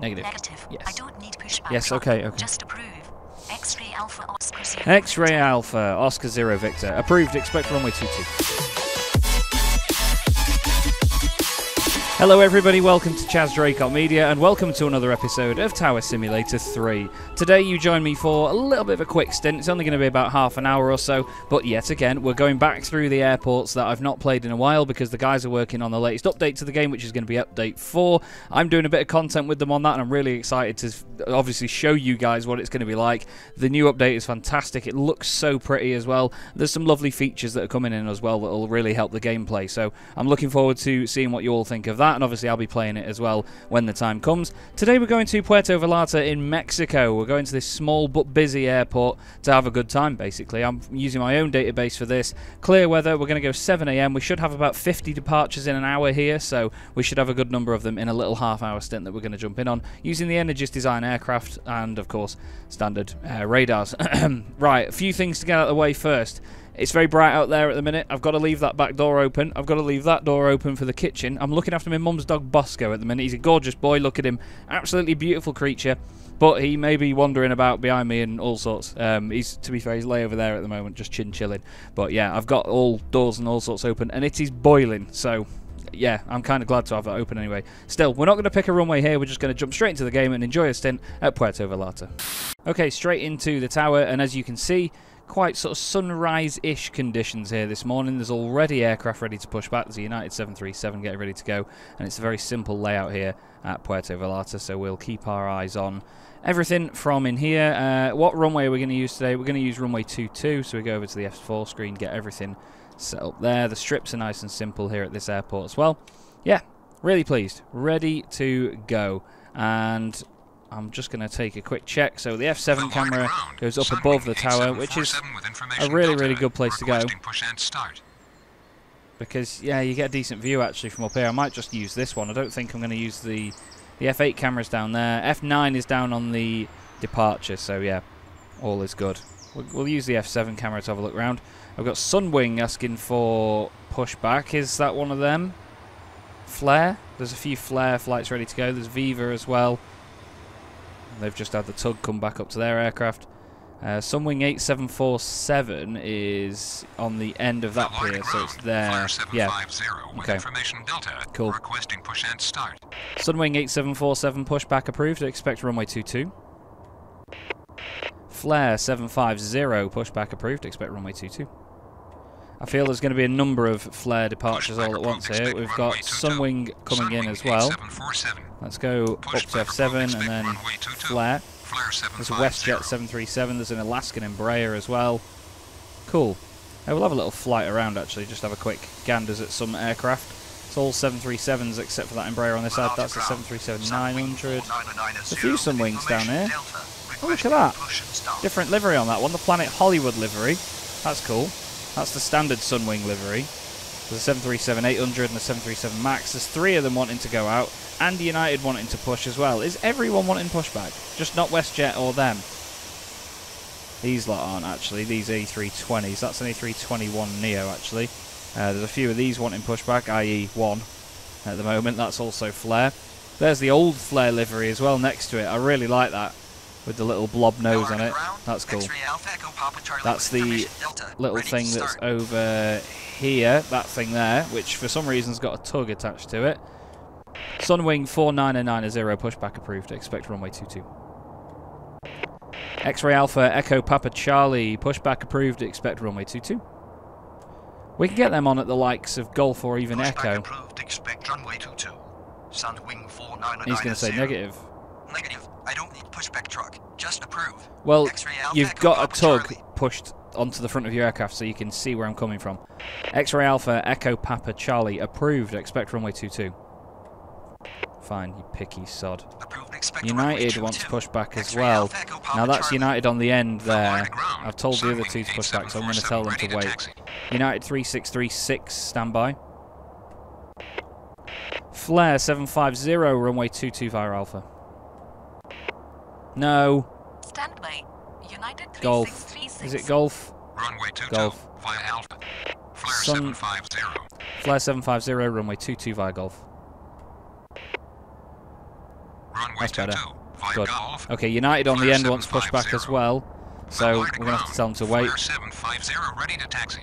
Negative. Negative. Yes. I don't need pushback. Yes, okay, okay. Just approve. X-ray Alpha Oscar Zero. X-Ray Alpha, Oscar Zero Victor. Approved, expect runway 22. Hello everybody, welcome to Chaz Draycott Media and welcome to another episode of Tower Simulator 3. Today you join me for a little bit of a quick stint, it's only going to be about half an hour or so, but yet again we're going back through the airports that I've not played in a while because the guys are working on the latest update to the game which is going to be update 4. I'm doing a bit of content with them on that and I'm really excited to obviously show you guys what it's going to be like. The new update is fantastic, it looks so pretty as well. There's some lovely features that are coming in as well that will really help the gameplay, so I'm looking forward to seeing what you all think of that and obviously I'll be playing it as well when the time comes. Today we're going to Puerto Vallarta in Mexico. We're going to this small but busy airport to have a good time basically. I'm using my own database for this. Clear weather, we're going to go 7am. We should have about 50 departures in an hour here, so we should have a good number of them in a little half hour stint that we're going to jump in on using the Energis design aircraft and of course standard uh, radars. right, a few things to get out of the way first. It's very bright out there at the minute. I've got to leave that back door open. I've got to leave that door open for the kitchen. I'm looking after my mum's dog Bosco at the minute. He's a gorgeous boy. Look at him. Absolutely beautiful creature. But he may be wandering about behind me and all sorts. Um, he's, to be fair, he's lay over there at the moment, just chin chilling. But yeah, I've got all doors and all sorts open, and it is boiling. So yeah, I'm kind of glad to have that open anyway. Still, we're not going to pick a runway here. We're just going to jump straight into the game and enjoy a stint at Puerto Vallarta. Okay, straight into the tower, and as you can see, quite sort of sunrise-ish conditions here this morning. There's already aircraft ready to push back. There's a United 737 getting ready to go, and it's a very simple layout here at Puerto Vallarta, so we'll keep our eyes on everything from in here. Uh, what runway are we going to use today? We're going to use runway 22, so we go over to the F4 screen, get everything set up there. The strips are nice and simple here at this airport as well. Yeah, really pleased. Ready to go. And I'm just going to take a quick check. So the F7 camera goes up above the tower, which is a really, really good place to go. Because, yeah, you get a decent view actually from up here. I might just use this one. I don't think I'm going to use the, the F8 cameras down there. F9 is down on the departure, so yeah, all is good. We'll, we'll use the F7 camera to have a look around. I've got Sunwing asking for pushback. Is that one of them? Flair? There's a few Flair flights ready to go. There's Viva as well. They've just had the tug come back up to their aircraft. Uh, Sunwing 8747 is on the end of that pier, so it's there. Yeah. Okay. Cool. Requesting push and start. Sunwing 8747 pushback approved. Expect runway 22. Flair 750 pushback approved. Expect runway 22. I feel there's going to be a number of flair departures all at once here. We've got Sunwing coming in as well. Let's go up to F7 and then flair. There's a WestJet 737. There's an Alaskan Embraer as well. Cool. Uh, we'll have a little flight around actually, just have a quick ganders at some aircraft. It's all 737s except for that Embraer on this side. That's a 737-900. There's a few Sunwings down here. Oh, look at that. Different livery on that one. The Planet Hollywood livery. That's cool. That's the standard Sunwing livery. There's a 737-800 and a 737 MAX. There's three of them wanting to go out, and United wanting to push as well. Is everyone wanting pushback? Just not WestJet or them? These lot aren't actually. These A320s. That's an A321 Neo actually. Uh, there's a few of these wanting pushback, i.e. one at the moment. That's also Flair. There's the old Flair livery as well next to it. I really like that with the little blob nose on it. That's cool. That's the little thing that's over here, that thing there, which for some reason's got a tug attached to it. Sunwing 4990 pushback approved. Expect runway 22. X-Ray Alpha Echo Papa Charlie pushback approved. Expect runway 22. We can get them on at the likes of Golf or even Echo. Approved. Expect runway 22. Sunwing 4990. He's going to say negative. Negative. I don't need pushback truck. Just approve. Well, you've got a tug Charlie. pushed onto the front of your aircraft so you can see where I'm coming from. X-Ray Alpha Echo Papa Charlie approved. Expect runway 22. Fine, you picky sod. United wants 22. pushback as well. Alpha Echo Papa Now that's United on the end there. I've told the other two to push back, so I'm going to tell them to wait. United 3636, standby. Flair 750, runway 22 via Alpha. No. Standby. United Golf. Is it Golf? Runway 22 Golf. via Alpha. Flair Sun- 750. Flair 750, runway 22 via Golf. Runway That's better. via Good. Golf. Okay, United on the end wants pushback as well. So we're going to have to tell them to wait. Flair 750, ready to taxi.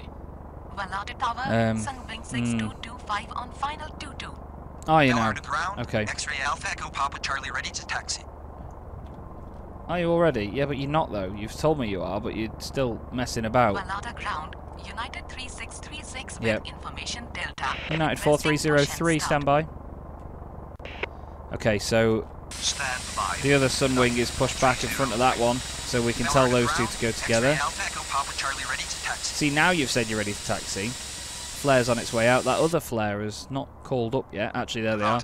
Vallarta Tower, Um, Sunwing hmm. 6225 on final 22. Are you Tower now? to ground. Okay. X-ray Alpha Echo Papa Charlie, ready to taxi. Are you already? Yeah, but you're not though. You've told me you are, but you're still messing about. Vallarta ground, United 3636 Yep. with information Delta. United Resting push and 4303, stop. stand by. Okay, so Stand by. the other Sunwing is pushed back in front of that one, so we can tell Tower to those two to go together. Alpha Echo Papa Charlie, ready to taxi. See, now you've said you're ready to taxi. Flair's on its way out. That other flair is not called up yet. Actually, there they are.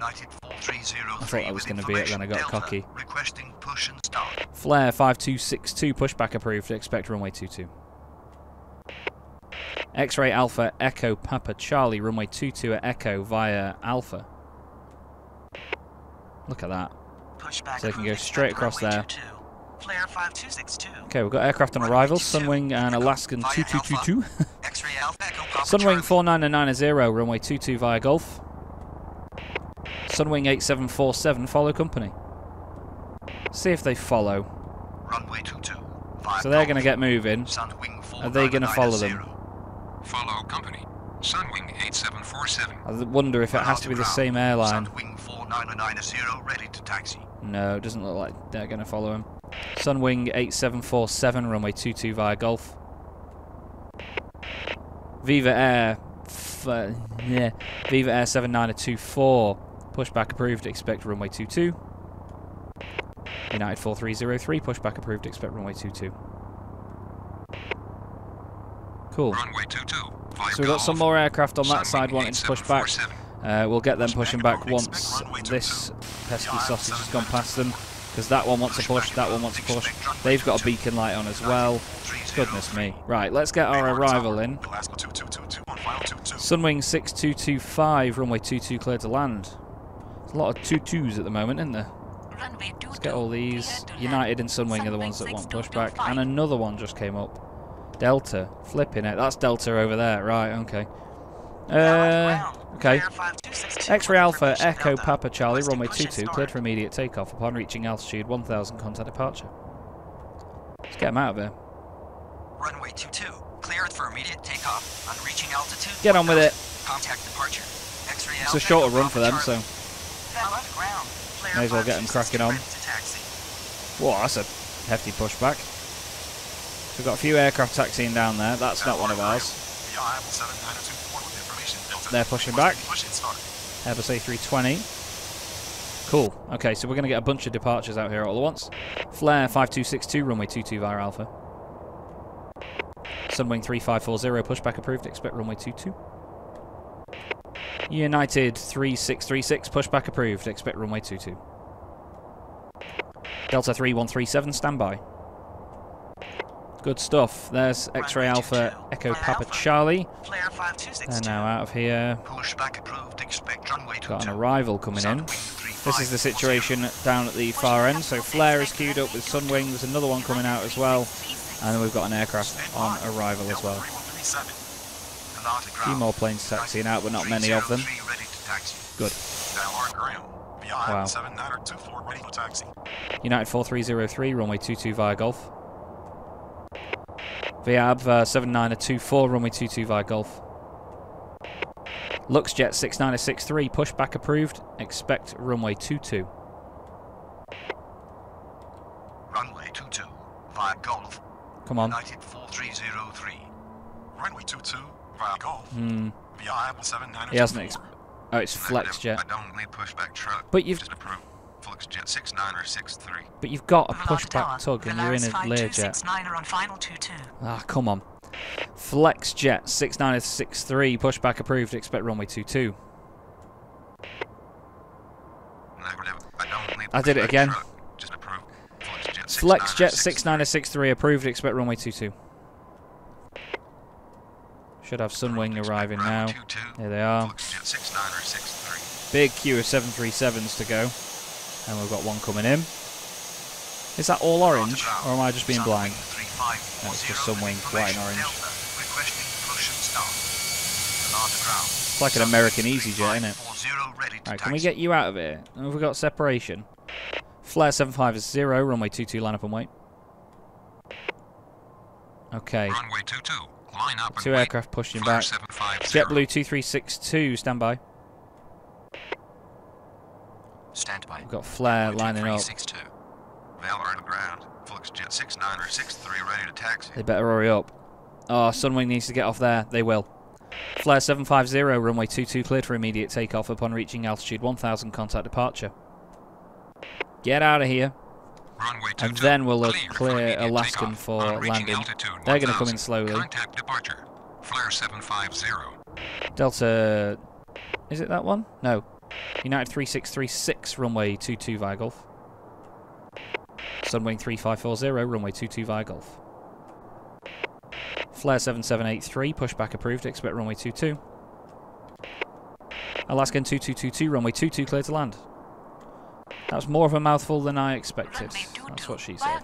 United 4303 I thought that was gonna be it, then I got information cocky. Requesting push and start. Flair 5262, pushback approved. Expect runway 22. X-ray Alpha Echo Papa Charlie, runway 22 at Echo via Alpha. Look at that. Pushback So they can go straight across there. Flair 5262. Okay, we've got aircraft on arrival. Sunwing and Alaskan 2222. X-ray Alpha Echo Papa Sunwing Charlie. 4990, runway 22 via Golf. Sunwing 8747, follow company. See if they follow. Runway 22. Via So they're going to get moving. Sunwing Are they gonna follow them? Follow company. Sunwing 8747. I wonder if it has to be the same airline. Sunwing 4990 ready to taxi. No, it doesn't look like they're going to follow him. Sunwing 8747, runway 22 via Golf. Viva Air. F- uh, yeah. Viva Air 7924. Pushback approved, expect runway 22. United 4303, pushback approved, expect runway 22. Cool. Runway 22. Via So we've got some more aircraft on that side wanting to push back. Uh, we'll get them pushing back once this pesky sausage has gone past them. Because that one wants to push, that one wants to push. They've got a beacon light on as well. Goodness me. Right, let's get our arrival in. Alaska 2222 on final 22. Sunwing 6225, runway 22 cleared to land. There's a lot of 22s at the moment, isn't there? Let's get all these. clear to land. United and Sunwing are the ones that want pushback. And another one just came up. Delta. Flipping it. That's Delta over there. Right, okay. Uh, okay. X-ray Alpha Echo Papa Charlie, runway 22, cleared for immediate takeoff upon reaching altitude 1000 contact departure. Let's get him out of here. Runway 22. Cleared for immediate takeoff on reaching altitude. Get on with it. Contact departure. X-ray It's a shorter run for them, so May as well get 'em cracking on. whoa, that's a hefty pushback. So we've got a few aircraft taxiing down there. That's not one of ours. They're pushing back. Airbus A320. Cool. Okay, so we're going to get a bunch of departures out here all at once. Flair 5262, runway 22 via Alpha. Sunwing 3540, pushback approved, expect runway 22. United 3636, pushback approved, expect runway 22. Delta 3137, standby. Good stuff. There's X-Ray Alpha 22. Echo Papa Alpha. Charlie. They're now out of here. Pushback approved. Expect runway 22. Got an arrival coming in. This is the situation down at the far end. So Flair is queued up with Sunwing. There's another one coming out as well. And then we've got an aircraft on arrival as well. A few more planes taxiing out, but not many of them. Good. Wow. United 4303, runway 22 via Golf. Viab uh, 7924, runway 22 via Golf. Luxjet 6963, pushback approved. Expect runway 22. Runway 22 via Golf. Come on. United 4303. Runway 22 via Golf. Hmm. VI 79 He hasn't. Ex- oh, it's FlexJet. I don't need pushback truck. But you've Just approved. FlexJet 6963. but you've got a pushback Tower, tug and you're in a Learjet. 5269 are on final 22. Ah, come on. FlexJet 6963, pushback approved. Expect runway 22. Negative. I don't need I did it again. truck. Just approved. FlexJet FlexJet 6963. 6963 approved. Expect runway 22. Should have Sunwing arriving now. 22. Here they are. Big queue of 737s to go. And we've got one coming in. Is that all orange? Or am I just being blind? No, it's just Sunwing, white and orange. It's like an American EasyJet, isn't it? Zero Right, can we get you out of here? And Have we got separation? Flair 750, runway 22, line up and wait. Okay, Runway 22. Line up and two aircraft pushing back. 750. JetBlue 2362, stand by. Stand by. We've got Flair lining up. 2362. Valor on the ground. Flexjet 69 or 63 ready to taxi. They better hurry up. Oh, Sunwing needs to get off there. They will. Flair 750, runway 22 cleared for immediate takeoff upon reaching altitude 1000, contact departure. Get out of here. And then we'll for clear Alaskan for landing. They're going to come in slowly. Contact departure. Flair 750. Delta. Is it that one? No. United 3636, runway 22 via Golf. Sunwing 3540, runway 22 via Golf. Flair 7783, pushback approved, expect runway 22. Alaskan 2222, runway 22 clear to land. That's more of a mouthful than I expected. Runway 22 That's what she said.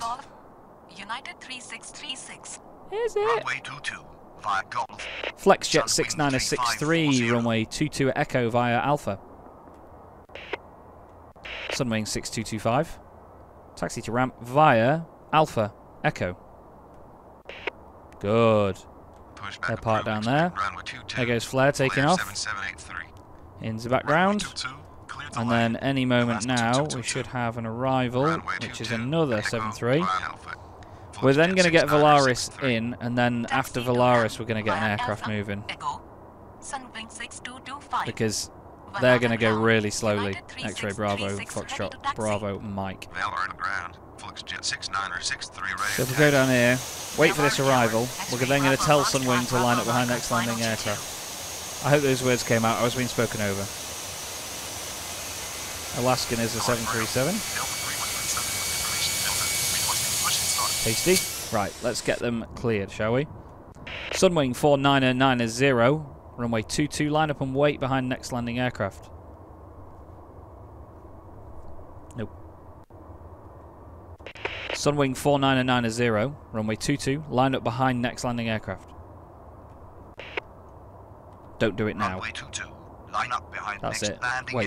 United 3636. Is it? Runway 22. Via Golf. FlexJet Sunwing 6963, 3540. runway 22 Echo via Alpha. Sunwing 6225. Taxi to ramp via Alpha Echo. Good. Pushback They're parked down there. Expect Runway 22. There goes Flair taking Flair off 7783. in the Runway background. 22. Cleared to And then any moment now, we should have an arrival, which is another takeoff 73. Alpha. We're then going to get 69 Volaris in, and then after Taxi Volaris, we're going to get an aircraft moving. Echo. Sunwing 6225. Because they're going to go really slowly. X-ray Bravo, 3636 ready to Foxtrot, taxi. Bravo, Mike. Valor on the ground. Flexjet 69 or 63 ready So if to we go down here, wait for this arrival, we're then going to tell Sunwing to line up behind next landing aircraft. I hope those words came out. I was being spoken over. Alaskan is a 737. Delta 3137 with information. Delta requesting push and start. Tasty. Right, let's get them cleared, shall we? Sunwing 4990, runway 22, line up and wait behind next landing aircraft. Nope. Sunwing 4990, runway 22, line up behind next landing aircraft. Don't do it now. Runway 22. Line up behind That's next it. landing Wait.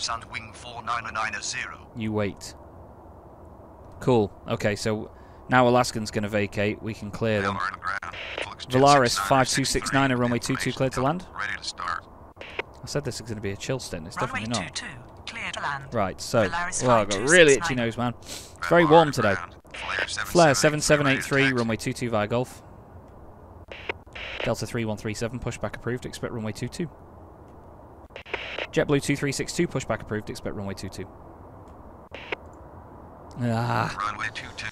Aircraft. Sunwing 4990. You wait. Cool. Okay, so now Alaskan's going to vacate. We can clear them. Valor on the Volaris 5269 and runway 22 information. cleared to land. Ready to start. I said this is going to be a chill stint. It's Runway definitely not. 22. Clear to land. Right, so. Volaris Well, I've got really itchy nose, man. It's very warm today. Flair Flair 7783 7783, ready to runway 22 via Golf. Delta 3137, pushback approved, expect runway 22. JetBlue 2362, pushback approved, expect runway 22. Ah. Runway 22.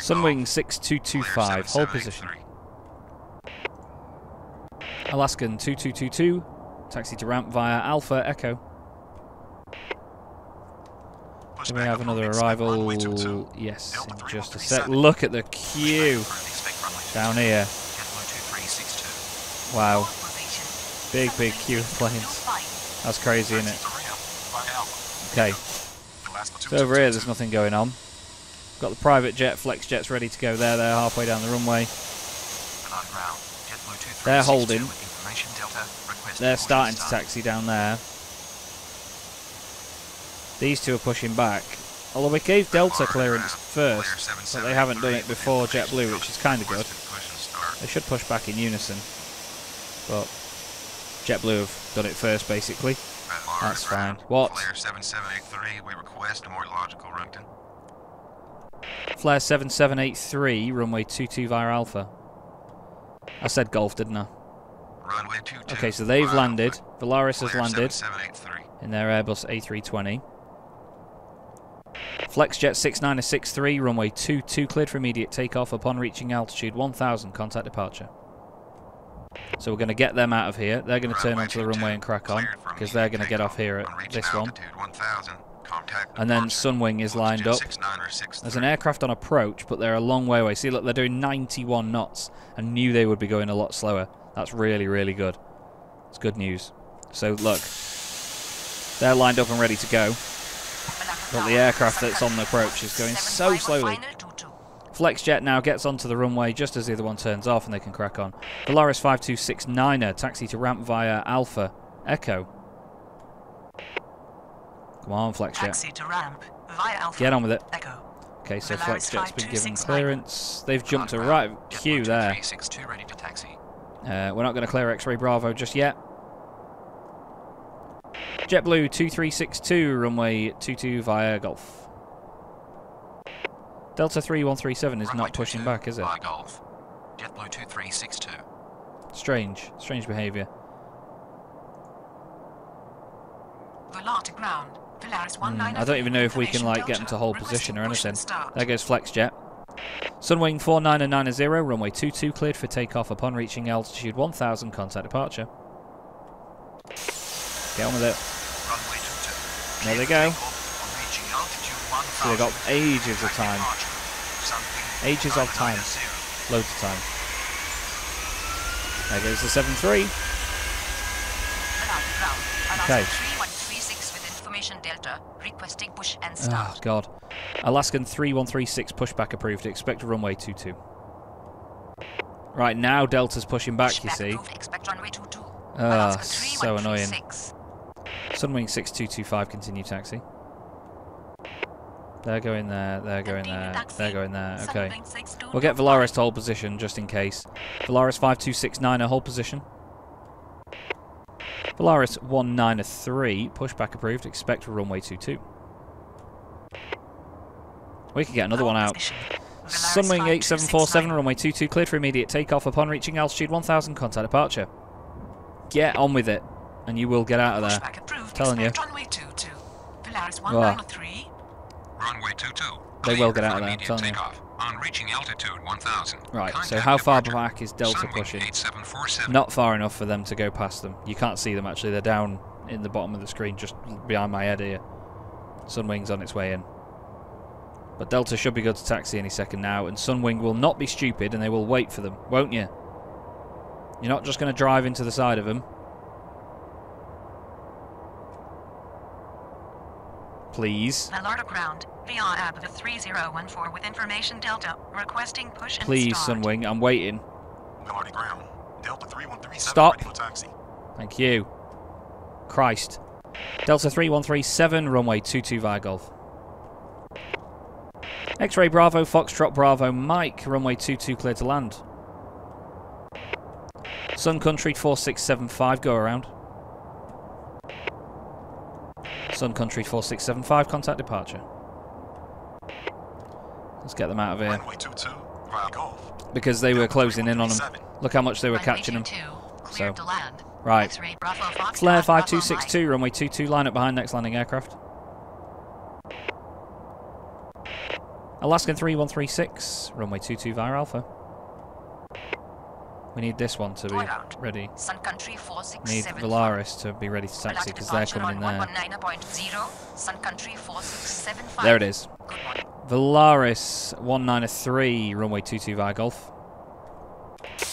Sunwing 6225, hold position. Alaskan 2222, taxi to ramp via Alpha Echo. Push Then we have another arrival. Yes, in just a sec. Look at the queue Expect runway 22. down here. Wow, big, big queue of planes. 6225. That's crazy, isn't it? Okay, so over here there's nothing going on. Got the private jet, flex jets ready to go there. They're halfway down the runway. And on ground. JetBlue 2362 They're holding. They're starting to taxi down there. These two are pushing back. Although we gave Delta clearance first, but they haven't done it before JetBlue, which is kind of good. They should push back in unison. But JetBlue have done it first, basically. That's fine. What? Flair 7783, we request a more logical routing. Flair 7783, runway 22 via Alpha. I said golf, didn't I? Runway 22. Okay, so they've landed. Alpha. Volaris has landed 7783. in their Airbus A320. FlexJet 6963, runway 22, cleared for immediate takeoff upon reaching altitude 1000, contact departure. So we're going to get them out of here. They're going to turn onto the runway and crack on, because they're going to get off here at this one. altitude 1000, contact And then. Sunwing is lined up. 69 or 63. There's an aircraft on approach, but they're a long way away. See, look, they're doing 91 knots. I knew they would be going a lot slower. That's really, really good. It's good news. So, look, they're lined up and ready to go. But the aircraft that's on the approach is going so slowly. FlexJet now gets onto the runway just as the other one turns off and they can crack on. Polaris 5269er, taxi to ramp via Alpha Echo. Come on, FlexJet. Taxi to ramp via Alpha. Get on with it. Echo. Okay, so Polaris FlexJet's been given clearance. They've jumped to On right queue there. 2362 ready to taxi. Uh, we're not going to clear X-Ray Bravo just yet. JetBlue 2362, runway 22 via Golf. Delta 3137 is Runway not pushing back, is it? Via Golf. JetBlue 2362. Strange. Strange behaviour. Velar to ground. Polaris Hmm, I don't even know if we can like get them to hold position or anything. There goes FlexJet. Sunwing 4990, runway 22 cleared for takeoff upon reaching altitude 1000, contact departure. Get on with it. Runway 22. There they Clear go. for takeoff on reaching altitude 1000. So they've got ages of time. Ages of time. Loads of time. There goes the 7-3. Okay. 3136 with information Delta. Requesting push and Oh. God. Alaskan 3136 pushback approved. Expect runway 22. Right, now Delta's pushing back, you see. approved. Expect runway 22. Ah, Alaska so annoying. Sunwing 6225, continue taxi. They're going there, they're going there, they're going there. Okay. We'll get Volaris to hold position just in case. Volaris 5269, a hold position. Volaris 193, pushback approved. Expect runway 22. We could get another one out. Sunwing 8747, 5269. runway 22, cleared for immediate takeoff upon reaching altitude 1000, contact departure. Get on with it, and you will get out of there. Approved. Telling you. Expect runway 22. Polaris Ah. 193. Runway 22. They will get out for of there, I'm immediate telling you. On reaching altitude 1000. Right, so how far departure. back is Delta Sunwing pushing? Not far enough for them to go past them. You can't see them actually, they're down in the bottom of the screen just behind my head here. Sunwing's on its way in. But Delta should be good to taxi any second now, and Sunwing will not be stupid and they will wait for them, won't you? You're not just going to drive into the side of them. Please. Alarm ground. VR app the 3014 with information Delta. Requesting push and Please, start. Sunwing, I'm waiting. Guardy ground. Delta 3137 Stop. ready for taxi. Thank you. Christ. Delta 3137, runway 22 via Golf. X-Ray Bravo, Foxtrot Bravo, Mike, runway 22 clear to land. Sun Country 4675, go around. Sun Country 4675, contact departure. Let's get them out of here. Runway 22 via Golf. Because they were closing in on them. Look how much they were catching them. 22, So, Cleared to land. Right. X-ray Bravo Foxtrot Flair 5262, runway 22, line up behind next landing aircraft. Alaskan 3136, runway 22 via Alpha. We need this one to be ready. Sun Country Need 4675. Volaris to be ready to taxi because they're coming in there. Sun Country 4675. There it is. Volaris 193, runway 22 via Golf.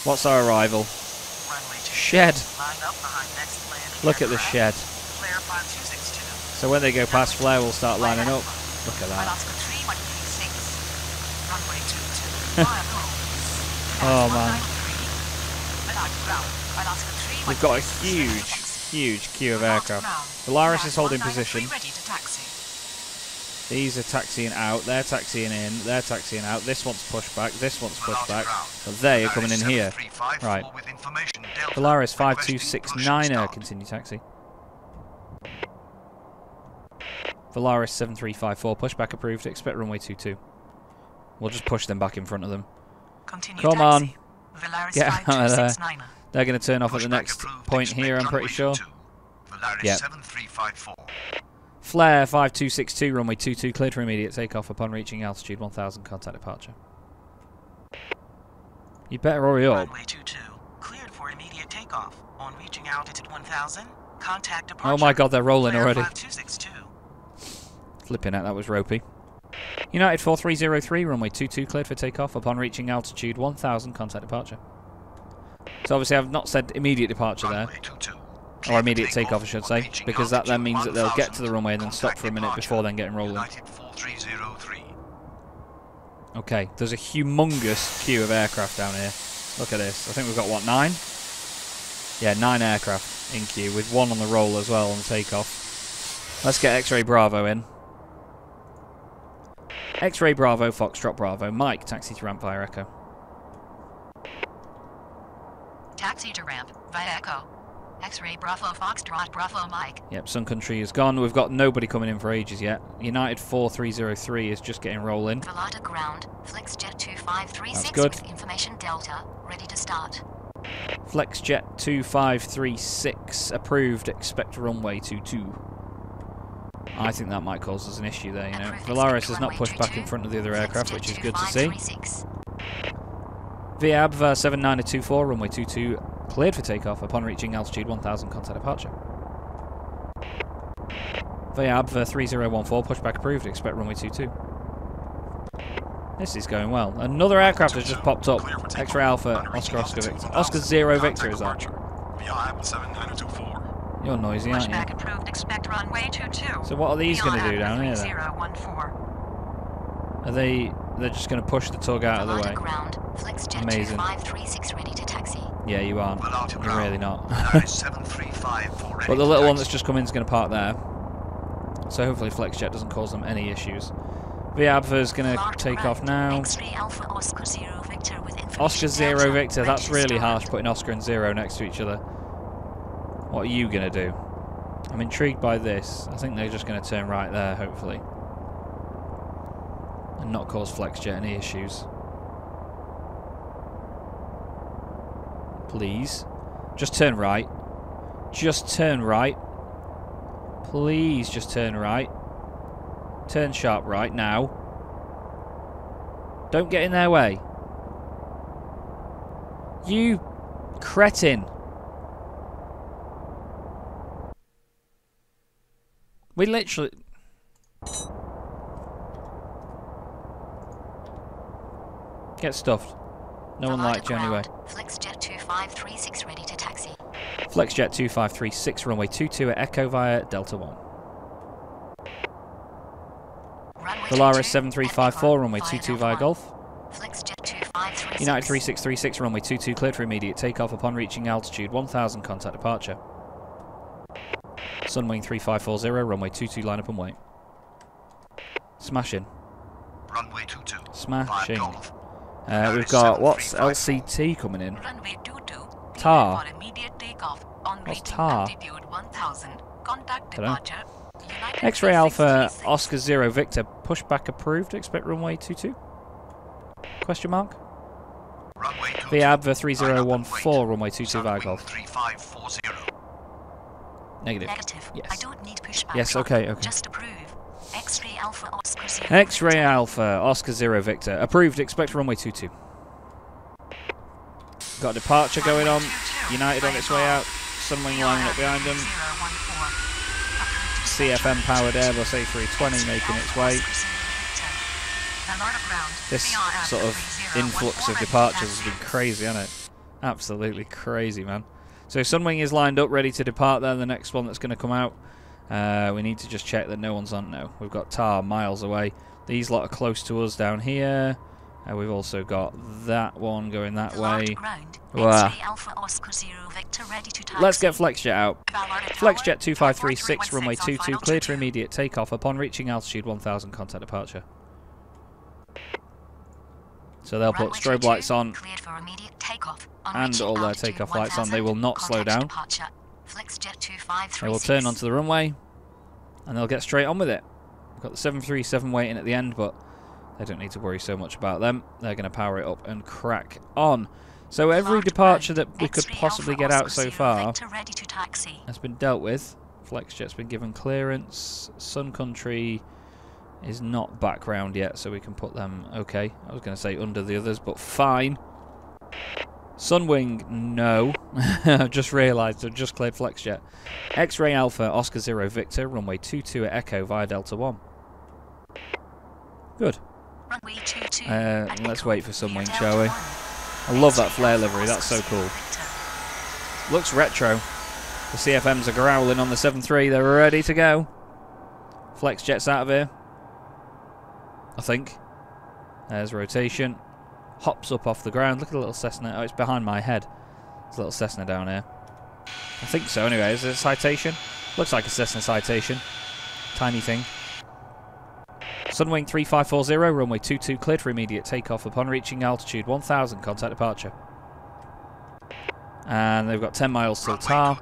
What's our arrival? Shed. Line up behind next landing Look at the shed. So when they go past Flair, we'll start lining up. Look at that. Alaska 3136. Runway 22. Via Golf. Oh, man. 193. Alarm ground. Alaska 3136. We've got a huge, huge queue of aircraft. Volaris is holding position. Ready to taxi. These are taxiing out, they're taxiing in, they're taxiing out. This one's pushed back, this one's pushed back. But they are coming in here. Right. Polaris 5269er, continue taxi. Polaris 7354, pushback approved, expect runway 22. We'll just push them back in front of them. Continue Come taxi. on. Get out of there. They're going to turn off at the next point here, I'm pretty sure. Yep. Flair 5262, runway 22, cleared for immediate takeoff upon reaching altitude 1000, contact departure. You better hurry up. Runway 22, cleared for immediate takeoff. On reaching altitude 1000, contact departure. Oh my god, they're rolling Flair already. 5262. Flipping out, that was ropey. United 4303, runway 22, cleared for takeoff upon reaching altitude 1000, contact departure. So obviously I've not said immediate departure there, Runway 22. or immediate takeoff I should say, because that then means that they'll get to the runway and then stop for a minute before then getting rolling. United 4303. Okay, there's a humongous queue of aircraft down here. Look at this. I think we've got, what, nine? Yeah, nine aircraft in queue, with one on the roll as well on takeoff. Let's get X-Ray Bravo in. X-Ray Bravo, Foxtrot Bravo. Mike, taxi to ramp via Echo. Taxi to ramp via Echo. X-ray Bravo Foxtrot Bravo Mike. Yep, Sun Country is gone. We've got nobody coming in for ages yet. United 4303 is just getting rolling. Vallarta ground. FlexJet 2536 That's good. with information Delta. Ready to start. FlexJet 2536 approved. Expect runway 22. I think that might cause us an issue there, you know. Volaris has not pushed back in front of the other aircraft, which is good to see. 2536. VAB uh, 7924, runway 22, cleared for takeoff upon reaching altitude 1000, contact departure. VAB uh, 3014, pushback approved, expect runway 22. This is going well. Another aircraft has just popped up. X-ray Alpha, Oscar Oscar Victor. Oscar Zero Victor is that. VIAB 7924. You're noisy, aren't you? Approved. Expect runway 22. So what are these going to do down here then? Are they... They're just going to push the tug out of the way? ground. FlexJet Amazing. 2536 ready to taxi. Yeah, you aren't. Vallarta You're ground. really not. United 7354 But the to little one that's just come in is going to park there. So hopefully FlexJet doesn't cause them any issues. VABVA is going to Vallarta take off now. X-ray Alpha Oscar Zero Victor with information Oscar Zero Victor, that's really harsh putting Oscar and Zero next to each other. What are you going to do? I'm intrigued by this. I think they're just going to turn right there, hopefully. And not cause FlexJet any issues. Please. Just turn right. Just turn right. Please just turn right. Turn sharp right now. Don't get in their way. You cretin. We literally. Get stuffed. No one liked you anyway. FlexJet 2536 ready to taxi. FlexJet 2536, runway 22 at Echo via Delta 1. Runway Volaris 7354, runway via 22 via Golf. FlexJet 2536. United 3636, runway 22 cleared for immediate takeoff upon reaching altitude 1000, contact departure. Sunwing 3540, runway 22 line up and wait. Smashing. Runway 22. Smashing. Five Golf. Uh, we've got, what's LCT coming in? Runway 22. Tar. cleared For immediate takeoff on What's tar? altitude 1000. Contact Dunno. departure. X-ray Alpha Oscar Zero Victor pushback approved. Expect runway 22. Question mark. Runway 22. VABVA Line up and wait. 3014 runway 22 via Sunwing Golf. 3540. Negative. Negative. I Yes. don't need pushback. Yes, okay, okay. Just approve. X-ray Alpha Oscar Zero. X-ray Victor. Alpha Oscar Zero Victor approved. Expect runway 22. Got a departure going on. United on its way out. Sunwing lining up behind them. CFM powered Airbus A320 making its way. This sort of influx of departures has been crazy, hasn't it? Absolutely crazy, man. So Sunwing is lined up, ready to depart there. The next one that's going to come out. Uh, we need to just check that no one's on now. We've got Tar miles away. These lot are close to us down here. Uh, we've also got that one going that way. Wah. Let's get FlexJet out. FlexJet 2536, runway 22, cleared for immediate takeoff upon reaching altitude 1000, contact departure. So they'll put strobe lights on and all their takeoff lights on. They will not slow down. They will turn onto the runway and they'll get straight on with it. We've got the 737 waiting at the end, but they don't need to worry so much about them. They're going to power it up and crack on. So every departure that we could possibly get out so far has been dealt with. FlexJet's been given clearance. Sun Country is not background yet, so we can put them okay. I was going to say under the others, but fine. Sunwing, no. I've just realised I've just cleared FlexJet. X-Ray Alpha, Oscar Zero Victor, runway 22 at Echo via Delta 1. Good. Uh, let's wait for Sunwing, shall we? I love that flair livery, that's so cool. Looks retro. The CFMs are growling on the 7-3, they're ready to go. FlexJet's out of here. I think. There's rotation. Hops up off the ground. Look at the little Cessna. Oh, it's behind my head. There's a little Cessna down here. I think so anyway. Is it a citation? Looks like a Cessna citation. Tiny thing. Sunwing 3540, runway 22 cleared for immediate takeoff upon reaching altitude 1000, contact departure. And they've got 10 miles till tar.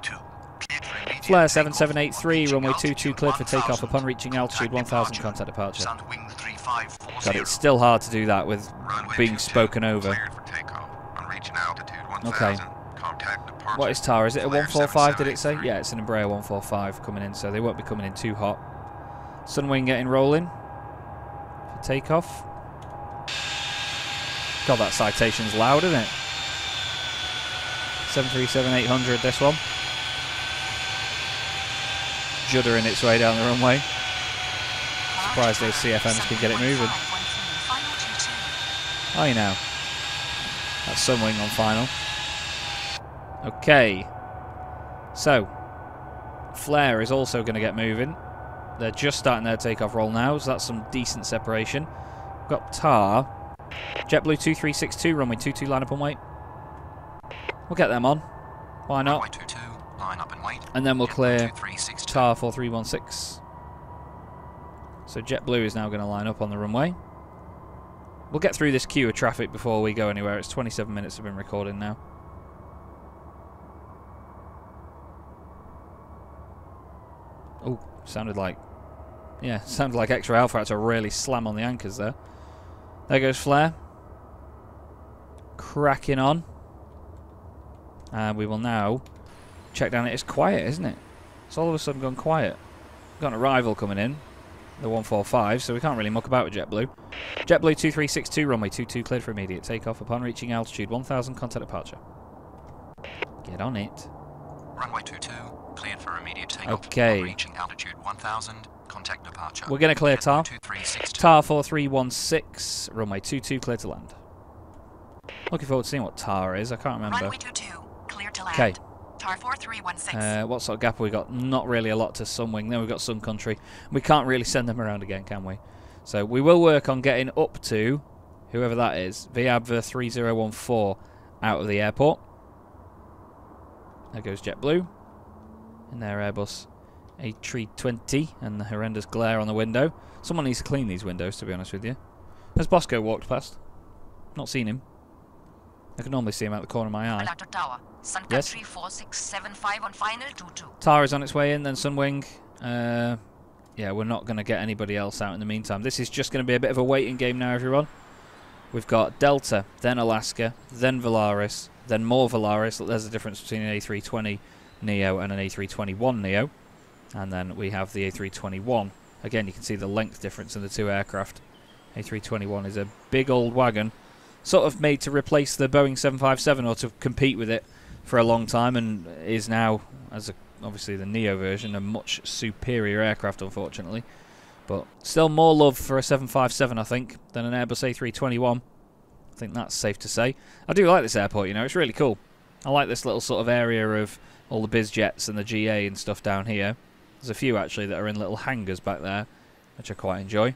22. Cleared for immediate Flair 7783, runway 22 altitude cleared for takeoff upon reaching altitude 1000, contact departure. Sunwing 3540. God, it's still hard to do that with being spoken over. Cleared for takeoff. On reaching altitude 1000. Okay. Contact departure. What is tar? Is it a 145, did it say? Yeah, it's an Embraer 145 coming in, so they won't be coming in too hot. Sunwing getting rolling for takeoff. God, that citation's loud, isn't it? 737-800, this one. Juddering its way down the runway. Surprised those CFMs can get it moving. Oh, you know. That's Sunwing on final. Okay. So, Flair is also going to get moving. They're just starting their takeoff roll now, so that's some decent separation. We've got Tar. JetBlue 2362, runway 22, line up and wait. We'll get them on. Why not? Runway 22, line up and wait. And then we'll clear 2362. TAR 4316. So JetBlue is now going to line up on the runway. We'll get through this queue of traffic before we go anywhere. It's 27 minutes I've been recording now. Oh, sounded like... Yeah, sounded like X-Ray Alpha had to really slam on the anchors there. There goes Flair. Cracking on. And we will now check down it. It's quiet, isn't it? It's all of a sudden gone quiet. Got an arrival coming in, the 145, so we can't really muck about with JetBlue. JetBlue 2362, runway 22 cleared for immediate takeoff upon reaching altitude 1000, contact departure. Get on it. Runway 22, cleared for immediate takeoff. Okay. On reaching altitude 1000, contact departure. We're going to clear TAR. JetBlue 2362. TAR 4316, runway 22 clear to land. Looking forward to seeing what TAR is, I can't remember. Runway 22, clear to land. Okay. TAR 4316. Uh, what sort of gap have we got? Not really a lot to Sunwing. Then we've got Sun Country. We can't really send them around again, can we? So we will work on getting up to whoever that is, Viabva 3014, out of the airport. There goes JetBlue in their Airbus A320 and the horrendous glare on the window. Someone needs to clean these windows, to be honest with you. Has Bosco walked past? Not seen him. I can normally see him out the corner of my eye. Tower. Sun Yes. Country 4675 on final 22. Tar is on its way in, then Sunwing. Uh, yeah, we're not going to get anybody else out in the meantime. This is just going to be a bit of a waiting game now, everyone. We've got Delta, then Alaska, then Volaris, then more Volaris. There's a difference between an A320 Neo and an A321 Neo. And then we have the A321. Again, you can see the length difference in the two aircraft. A321 is a big old wagon, sort of made to replace the Boeing 757 or to compete with it for a long time, and is now, as a, obviously the Neo version, a much superior aircraft, unfortunately. But still more love for a 757, I think, than an Airbus A321. I think that's safe to say. I do like this airport, you know, it's really cool. I like this little sort of area of all the biz jets and the GA and stuff down here. There's a few actually that are in little hangars back there, which I quite enjoy.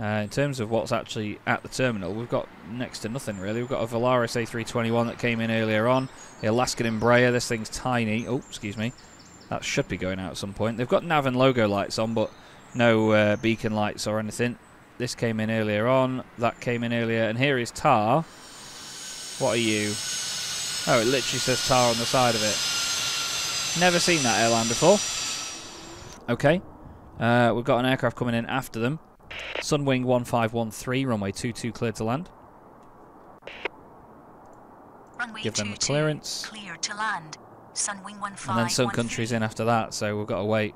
Uh, in terms of what's actually at the terminal, we've got next to nothing really. We've got a Volaris A321 that came in earlier on. The Alaskan Embraer, this thing's tiny. Oh, excuse me. That should be going out at some point. They've got nav and logo lights on, but no uh, beacon lights or anything. This came in earlier on. That came in earlier. And here is Tar. What are you? Oh, it literally says Tar on the side of it. Never seen that airline before. Okay. Uh, we've got an aircraft coming in after them. Sunwing 1513, runway 22 cleared to land. Runway Give them 22, clearance. Clear to land. Sunwing 15. And then Sun Country's in after that, so we've got to wait.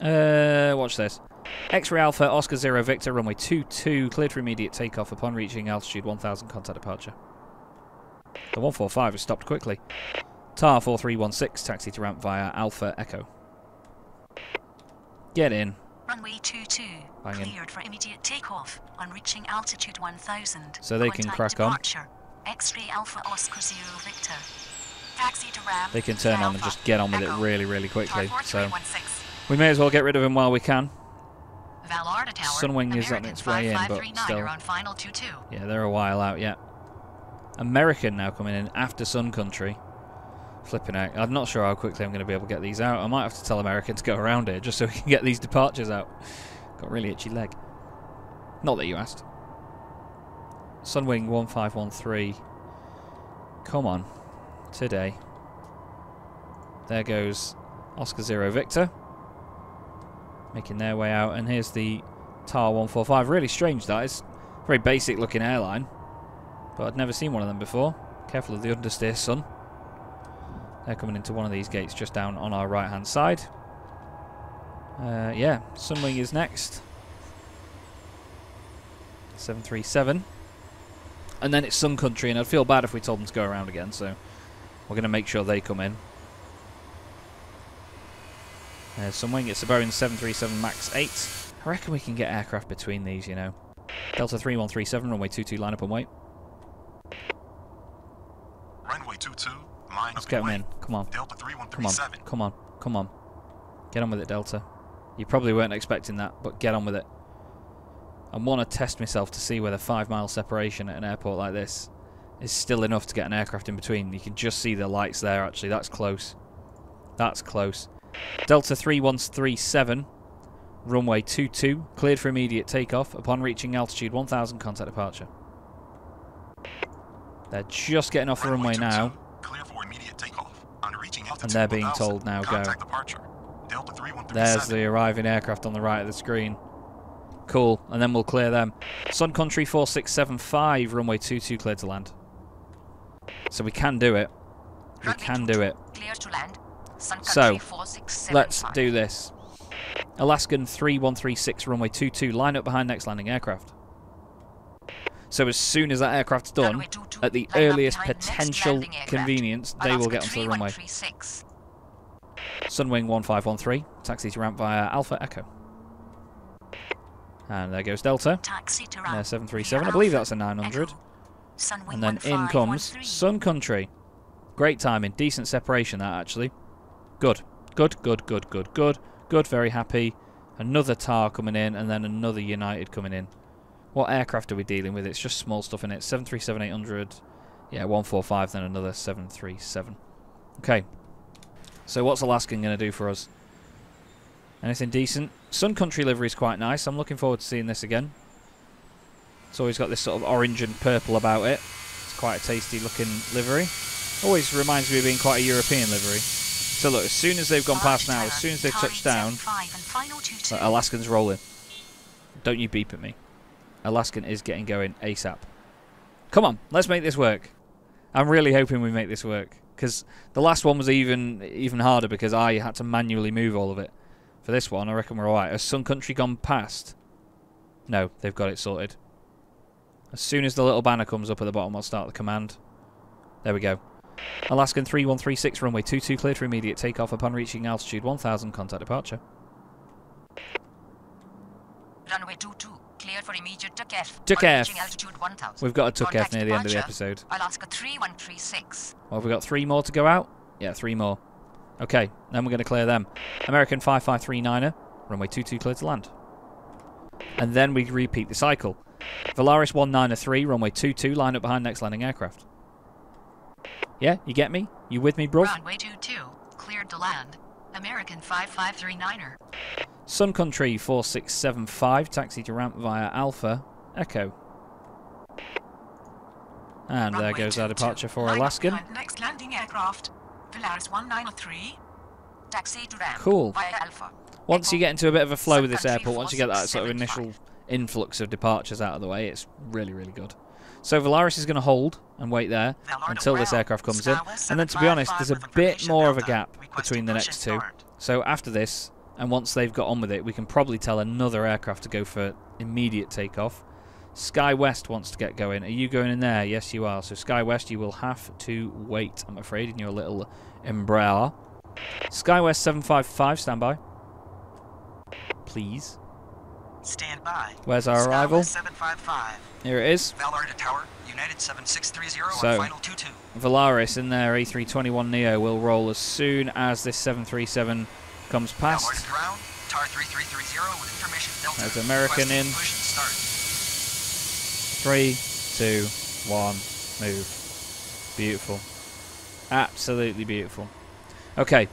Uh, watch this. X-Ray Alpha, Oscar Zero Victor, runway 22, cleared for immediate takeoff upon reaching altitude 1000, contact departure. The 145 has stopped quickly. TAR 4316, taxi to ramp via Alpha Echo. Get in. Runway 22, Bang in. cleared for immediate takeoff on reaching altitude 1000. So they can Contact crack on. departure. X-ray Alpha Oscar Zero Victor. Taxi to ramp. They can turn on and just get on with it really, really quickly. So we may as well get rid of him while we can. Tower. Sunwing is on its way in, but 5539 still. on final 22. Yeah, they're a while out yet. American now coming in after Sun Country. Flipping out. I'm not sure how quickly I'm going to be able to get these out. I might have to tell American to go around here just so we can get these departures out. Got a really itchy leg. Not that you asked. Sunwing 1513. Come on. Today. There goes Oscar Zero Victor. Making their way out. And here's the TAR 145. Really strange that. It's very basic looking airline. But I'd never seen one of them before. Careful of the understeer, son. They're coming into one of these gates just down on our right hand side. Uh, yeah, Sunwing is next. 737. And then it's Sun Country, and I'd feel bad if we told them to go around again, so we're going to make sure they come in. There's Sunwing, it's a Boeing 737 MAX 8. I reckon we can get aircraft between these, you know. Delta 3137, runway 22, line up and wait. Runway 22, line Let's up get them in. Come on. Delta 3137. Come on. Come on. Come on. Get on with it, Delta. You probably weren't expecting that, but get on with it. I want to test myself to see whether five mile separation at an airport like this is still enough to get an aircraft in between. You can just see the lights there, actually. That's close. That's close. Delta 3137, runway 22, cleared for immediate takeoff upon reaching altitude 1000, contact departure. They're just getting off the runway 22, now. Clear for immediate takeoff. On reaching altitude they're being 1000, told now, go. Departure. Delta 3137. There's the arriving aircraft on the right of the screen. Cool, and then we'll clear them. Sun Country 4675, runway 22 clear to land. So we can do it. We can do it. Clear to land. Sun So, Country 4675. Let's do this. Alaskan 3136, runway 22, line up behind next landing aircraft. So as soon as that aircraft's done, Runway 22, at the earliest potential convenience, they will get onto the runway. 3136. Sunwing 1513, taxi to ramp via Alpha Echo. And there goes Delta. Taxi to ramp 737. I believe that's a 900. And then in comes Sun Country. Great timing. Decent separation, that actually. Good. Good, good, good, good, good. Good, very happy. Another TAR coming in, and then another United coming in. What aircraft are we dealing with? It's just small stuff in it. 737 800. Yeah, 145, then another 737. Okay. So what's Alaskan going to do for us? Anything decent? Sun Country livery is quite nice. I'm looking forward to seeing this again. It's always got this sort of orange and purple about it. It's quite a tasty looking livery. Always reminds me of being quite a European livery. So look, as soon as they've gone past now, as soon as they've touched down, Alaskan's rolling. Don't you beep at me. Alaskan is getting going ASAP. Come on, let's make this work. I'm really hoping we make this work because the last one was even even harder because I had to manually move all of it. For this one, I reckon we're alright. Has Sun Country gone past? No, they've got it sorted. As soon as the little banner comes up at the bottom, I'll start the command. There we go. Alaskan 3136, runway 22 clear for immediate takeoff upon reaching altitude 1000, contact departure. Runway 22, clear for immediate takeoff. Took on F. reaching altitude 1000. We've got a took F Contact near the end of the episode. Alaska 3136. Well, have we got three more to go out? Yeah, three more. Okay, then we're going to clear them. American 5539er, runway 22 clear to land. And then we repeat the cycle. Volaris 193, runway 22, line up behind next landing aircraft. Yeah, you get me? You with me, bro? Runway 22, cleared to land. American 5539er. Sun Country 4675, taxi to ramp via Alpha Echo. And there goes our departure for up Alaskan. Next landing aircraft. Volaris 1903. Taxi to ramp Cool. via Alpha. Once you get into a bit of a flow with this airport, once you get that sort of initial 4675. influx of departures out of the way, it's really, really good. So Volaris is going to hold and wait there until this aircraft comes in. And then, to be honest, there's a bit more of a gap between the next two. So after this, and once they've got on with it, we can probably tell another aircraft to go for immediate takeoff. Sky West wants to get going. Are you going in there? Yes, you are. So Sky West, you will have to wait, I'm afraid, in your little Embraer. Sky West 755, stand by. Please. Stand by. Where's our Skywest arrival? 755. Here it is. Vallarta tower, United 7630 So- on final 22. Volaris in their A321 Neo will roll as soon as this 737 comes past. to ground, tower 3330 with information Delta. There's American in. Three, two, one, move. Beautiful. Absolutely beautiful. Okay.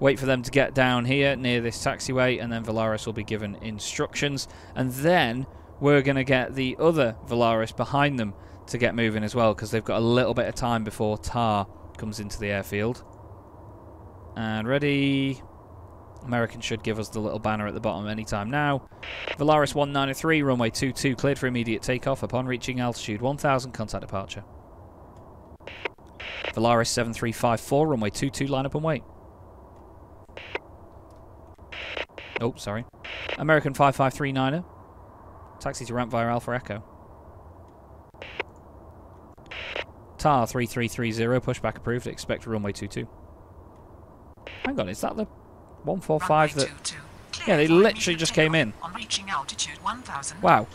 Wait for them to get down here near this taxiway, and then Volaris will be given instructions. And then we're going to get the other Volaris behind them to get moving as well, because they've got a little bit of time before Tar comes into the airfield. And ready. American should give us the little banner at the bottom anytime now. Volaris 193, runway 22, cleared for immediate takeoff upon reaching altitude 1000, contact departure. Volaris 7354, runway 22, line up and wait. Oh, sorry. American 5539er, taxi to ramp via Alpha Echo. TAR 3330, pushback approved, expect runway 22. Hang on, is that the 145 that... Yeah, they literally just came in. On reaching altitude 1000, Wow.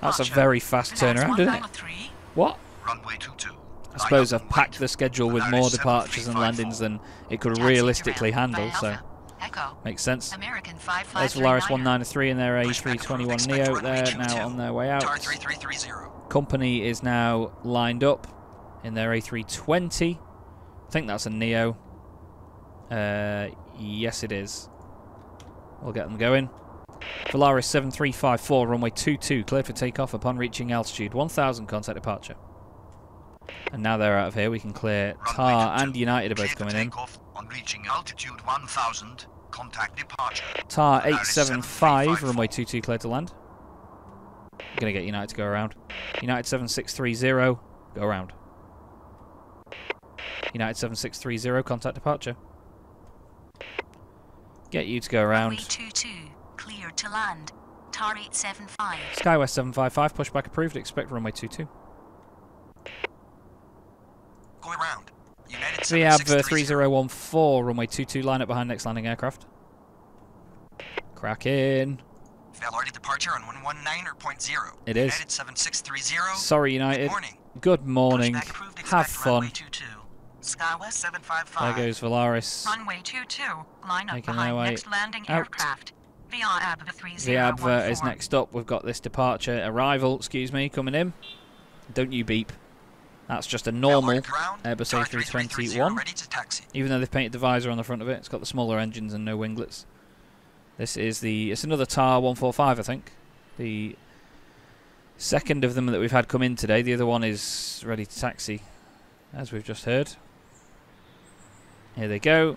That's a very fast Advance turnaround, isn't it? What? Runway 22. I suppose I've packed the schedule with more departures and landings than it could realistically handle, so Echo. makes sense. American There's 5539. Volaris 193 and their A321 Neo there now on their way out. Company is now lined up in their A320. I think that's a Neo. Uh, yes, it is. We'll get them going. Volaris 7354, runway 22, cleared for takeoff upon reaching altitude 1000, contact departure. And now they're out of here, we can clear Tar and United are both coming in. On reaching altitude 1000. Contact departure. Tar Volaris 875, 7354. runway 22, cleared to land. I'm going to get United to go around. United 7630, go around. United 7630, contact departure. Get you to go Runway around. 22, clear to land. Tar 875. Skywest 755, pushback approved, expect runway 22. Go around. United VAB uh, 7630. 3014, runway 22, line up behind next landing aircraft. Crack in. Vallarta departure on 119 or point zero. It is. United 7630. Sorry, Good United. morning. Good morning. Have expect runway fun. 22. Skywest 755. There goes Volaris. Runway 22, line up behind next landing out. aircraft. VIAB The 3014. advert uh, is next up. We've got this departure arrival, excuse me, coming in. Don't you beep. That's just a normal. Airbus A321. Ready to taxi. Even though they've painted the visor on the front of it, it's got the smaller engines and no winglets. This is the it's another TAR 145, I think. The second of them that we've had come in today. The other one is ready to taxi, as we've just heard. Here they go.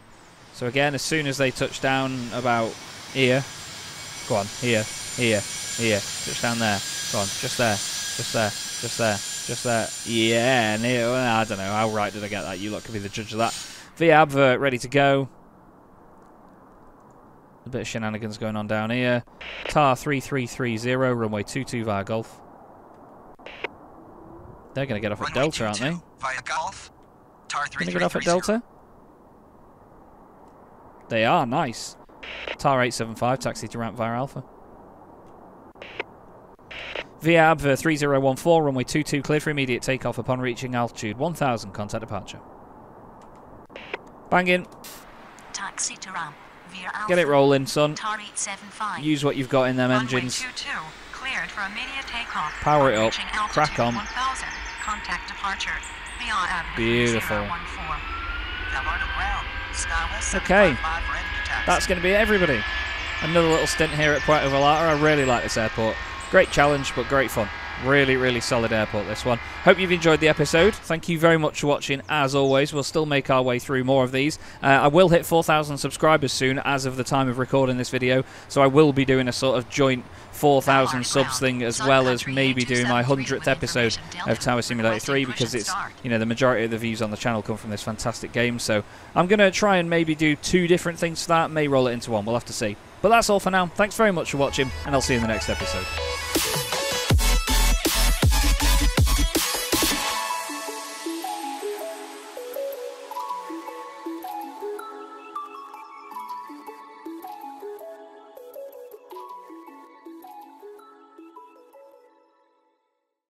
So again, as soon as they touch down about here, go on, here, here, here, touch down there, go on, just there, just there, just there, just there, yeah, near, well, I don't know, how right did I get that? You lot could be the judge of that. VAB uh, ready to go. A bit of shenanigans going on down here. TAR 3330, runway 22 via Golf. They're going to get off at Delta, aren't they? Via Golf. Tar Going to get off at Delta? They are, nice. TAR 875, taxi to ramp via Alpha. VAB uh, 3014, runway 22, clear for immediate takeoff upon reaching altitude 1000, contact departure. Bang in, Taxi to ramp. Via Alpha. get it rolling, son. Tar 875. Use what you've got in them Runway engines. 22, cleared for immediate takeoff. Power it up. Crack on. 1000, contact departure. VIAB Beautiful. 3014. Vallarta ground. Skywest Okay. 755 ready to taxi. That's going to be everybody. Another little stint here at Puerto Vallarta. I really like this airport. Great challenge, but great fun. Really, really solid airport, this one. Hope you've enjoyed the episode. Thank you very much for watching. As always, we'll still make our way through more of these. Uh, I will hit 4,000 subscribers soon, as of the time of recording this video. So I will be doing a sort of joint 4,000 subs thing, as well as maybe doing my 100th episode of Tower Simulator 3, because it's, you know, the majority of the views on the channel come from this fantastic game. So I'm going to try and maybe do two different things for that. May roll it into one. We'll have to see. But that's all for now. Thanks very much for watching, and I'll see you in the next episode.